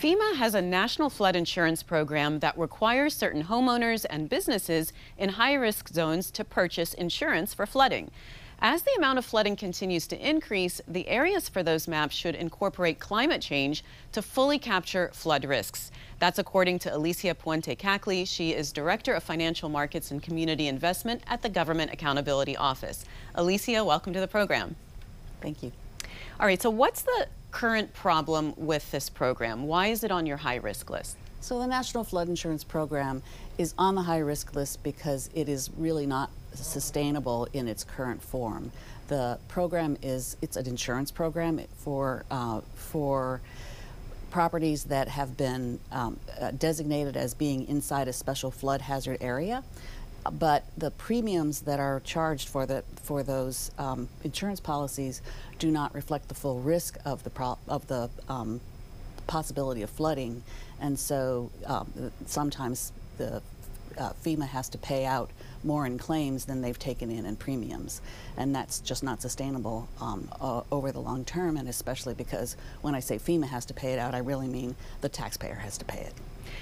FEMA has a national flood insurance program that requires certain homeowners and businesses in high risk zones to purchase insurance for flooding. As the amount of flooding continues to increase, the areas for those maps should incorporate climate change to fully capture flood risks. That's according to Alicia Puente Cackley. She is Director of Financial Markets and Community Investment at the Government Accountability Office. Alicia, welcome to the program. Thank you. All right, so what's the current problem with this program? Why is it on your high risk list? So the National Flood Insurance Program is on the high risk list because it is really not sustainable in its current form. The program is, it's an insurance program for, uh, for properties that have been um, uh, designated as being inside a special flood hazard area but the premiums that are charged for the for those um, insurance policies do not reflect the full risk of the pro- of the um, possibility of flooding, and so um, sometimes the uh, FEMA has to pay out more in claims than they've taken in in premiums. And that's just not sustainable um, uh, over the long term, and especially because when I say FEMA has to pay it out, I really mean the taxpayer has to pay it.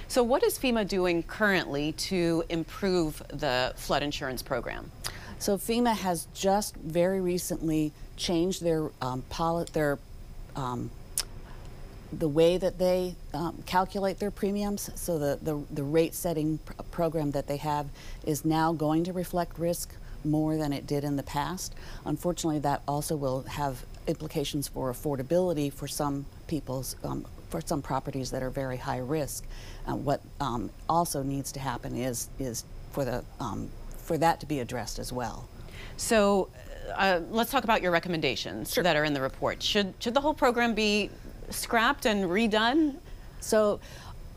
So, what is FEMA doing currently to improve the flood insurance program? So, FEMA has just very recently changed their um, their um, the way that they um, calculate their premiums. So, the, the, the rate setting pr program that they have is now going to reflect risk more than it did in the past. Unfortunately, that also will have implications for affordability for some people's um, for some properties that are very high risk. Uh, what um, also needs to happen is is for the um, for that to be addressed as well. So. Uh, let's talk about your recommendations sure. that are in the report. Should should the whole program be scrapped and redone? So,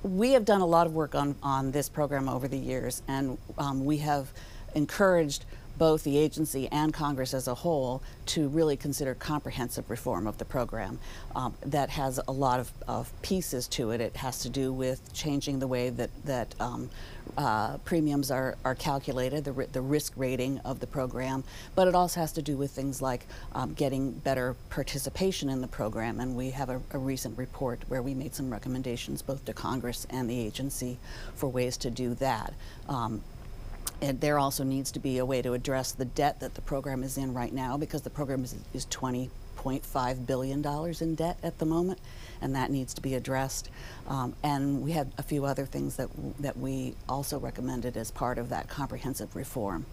we have done a lot of work on on this program over the years, and um, we have encouraged both the agency and Congress as a whole to really consider comprehensive reform of the program. Um, that has a lot of, of, pieces to it. It has to do with changing the way that, that um, uh, premiums are, are calculated, the, the risk rating of the program, but it also has to do with things like um, getting better participation in the program. And we have a, a recent report where we made some recommendations both to Congress and the agency for ways to do that. Um, and there also needs to be a way to address the debt that the program is in right now because the program is, is $20.5 billion in debt at the moment, and that needs to be addressed. Um, and we had a few other things that, that we also recommended as part of that comprehensive reform.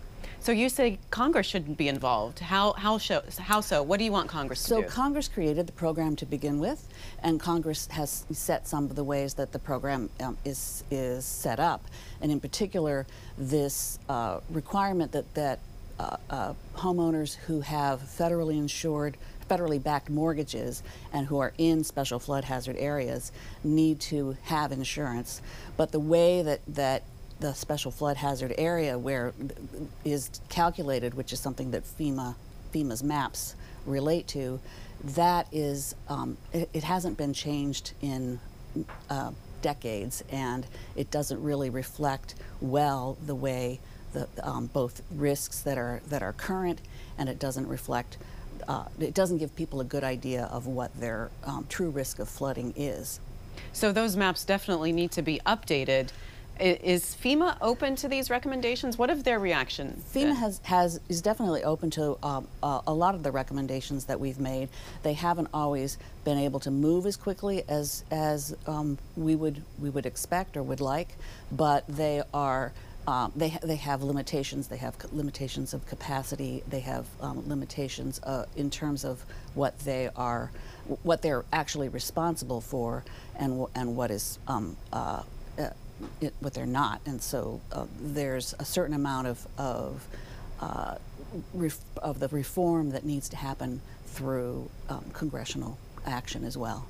So you say Congress shouldn't be involved. How, how, show, how so? What do you want Congress to so do? So Congress created the program to begin with, and Congress has set some of the ways that the program um, is, is set up. And in particular, this uh, requirement that, that uh, uh, homeowners who have federally insured federally backed mortgages and who are in special flood hazard areas need to have insurance. But the way that, that the special flood hazard area where is calculated, which is something that FEMA FEMA's maps relate to, that is um, it, it, hasn't been changed in uh, decades, and it doesn't really reflect well the way the um, both risks that are that are current, and it doesn't reflect. Uh, it doesn't give people a good idea of what their um, true risk of flooding is. So those maps definitely need to be updated is FEMA open to these recommendations? What have their reaction? FEMA has, has is definitely open to um, uh, a lot of the recommendations that we've made. They haven't always been able to move as quickly as as um, we would we would expect or would like, but they are. Um, they, ha they have limitations. They have limitations of capacity. They have um, limitations uh, in terms of what they are, what they're actually responsible for, and and what is um, uh, uh, it, what they're not. And so uh, there's a certain amount of, of, uh, of the reform that needs to happen through um, congressional action as well.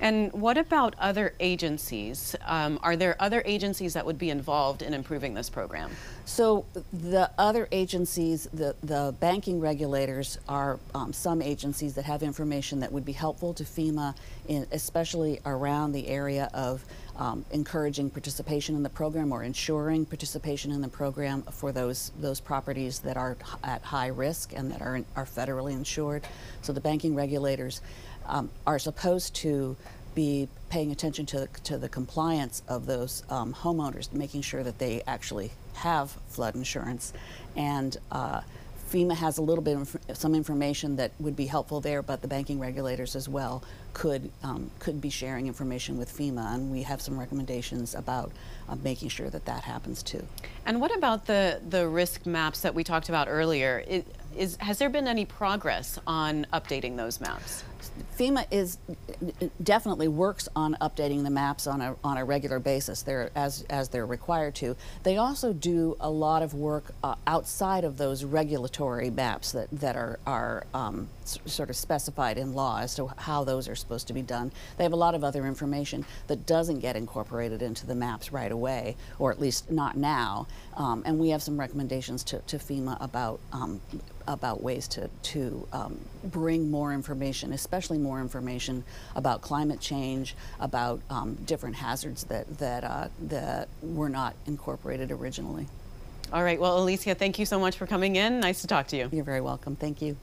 And what about other agencies? Um, are there other agencies that would be involved in improving this program? So the other agencies, the, the banking regulators are um, some agencies that have information that would be helpful to FEMA, in, especially around the area of um, encouraging participation in the program or ensuring participation in the program for those those properties that are at high risk and that are, are federally insured. So the banking regulators um, are supposed to be paying attention to, to the compliance of those um, homeowners, making sure that they actually have flood insurance. And uh, FEMA has a little bit of some information that would be helpful there, but the banking regulators as well could um, could be sharing information with FEMA, and we have some recommendations about uh, making sure that that happens too. And what about the the risk maps that we talked about earlier? It, is, has there been any progress on updating those maps? FEMA is definitely works on updating the maps on a on a regular basis. They're as as they're required to. They also do a lot of work uh, outside of those regulatory maps that that are are um, sort of specified in law as to how those are supposed to be done. They have a lot of other information that doesn't get incorporated into the maps right away, or at least not now. Um, and we have some recommendations to, to FEMA about um, about ways to, to um, bring more information, especially more information about climate change, about um, different hazards that, that, uh, that were not incorporated originally. All right. Well, Alicia, thank you so much for coming in. Nice to talk to you. You're very welcome. Thank you.